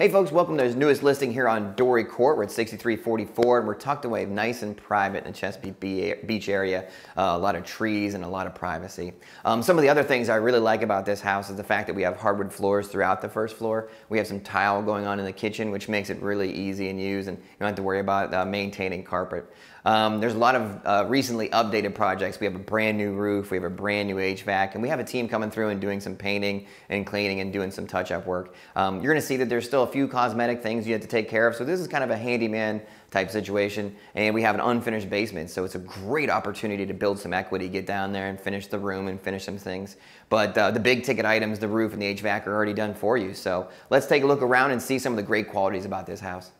Hey folks, welcome to this newest listing here on Dory Court. We're at 6344 and we're tucked away nice and private in the Chesapeake Beach area. Uh, a lot of trees and a lot of privacy. Um, some of the other things I really like about this house is the fact that we have hardwood floors throughout the first floor. We have some tile going on in the kitchen which makes it really easy and use and you don't have to worry about uh, maintaining carpet. Um, there's a lot of uh, recently updated projects. We have a brand new roof, we have a brand new HVAC, and we have a team coming through and doing some painting and cleaning and doing some touch-up work. Um, you're gonna see that there's still a few cosmetic things you have to take care of, so this is kind of a handyman type situation, and we have an unfinished basement, so it's a great opportunity to build some equity, get down there and finish the room and finish some things. But uh, the big ticket items, the roof and the HVAC are already done for you, so let's take a look around and see some of the great qualities about this house.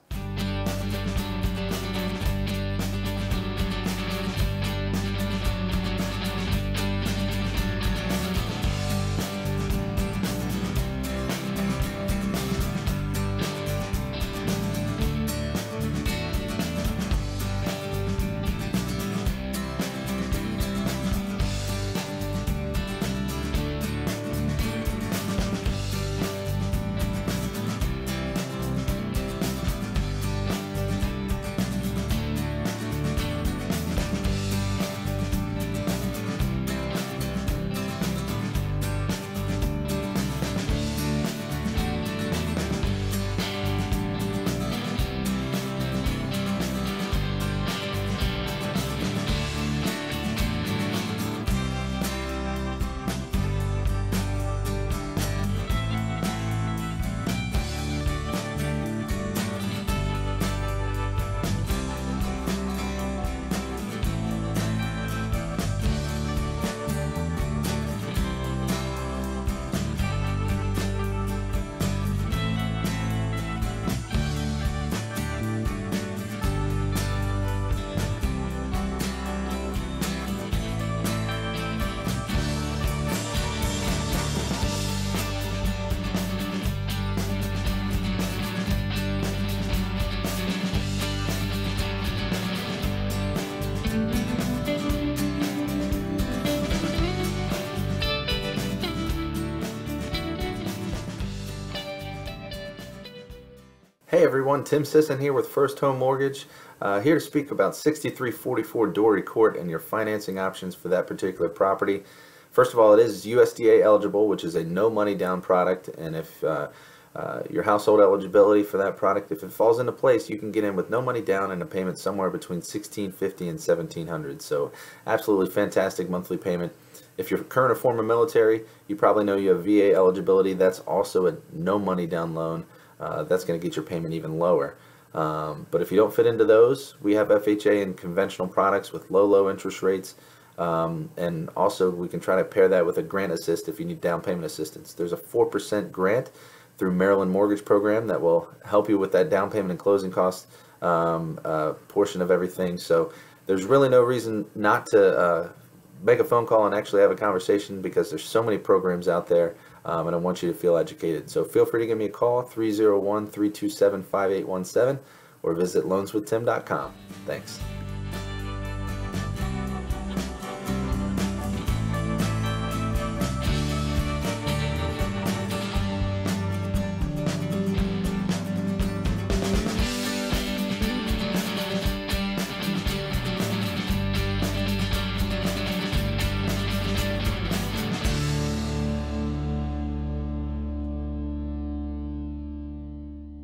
Hey everyone, Tim Sisson here with First Home Mortgage. Uh, here to speak about 6344 Dory Court and your financing options for that particular property. First of all, it is USDA eligible, which is a no money down product, and if uh, uh, your household eligibility for that product, if it falls into place, you can get in with no money down and a payment somewhere between 1650 and 1700 So absolutely fantastic monthly payment. If you're current or former military, you probably know you have VA eligibility. That's also a no money down loan uh, that's going to get your payment even lower. Um, but if you don't fit into those, we have FHA and conventional products with low, low interest rates. Um, and also, we can try to pair that with a grant assist if you need down payment assistance. There's a 4% grant through Maryland Mortgage Program that will help you with that down payment and closing cost um, uh, portion of everything. So there's really no reason not to uh, make a phone call and actually have a conversation because there's so many programs out there um, and I want you to feel educated. So feel free to give me a call 301 327 5817 or visit loanswithtim.com. Thanks.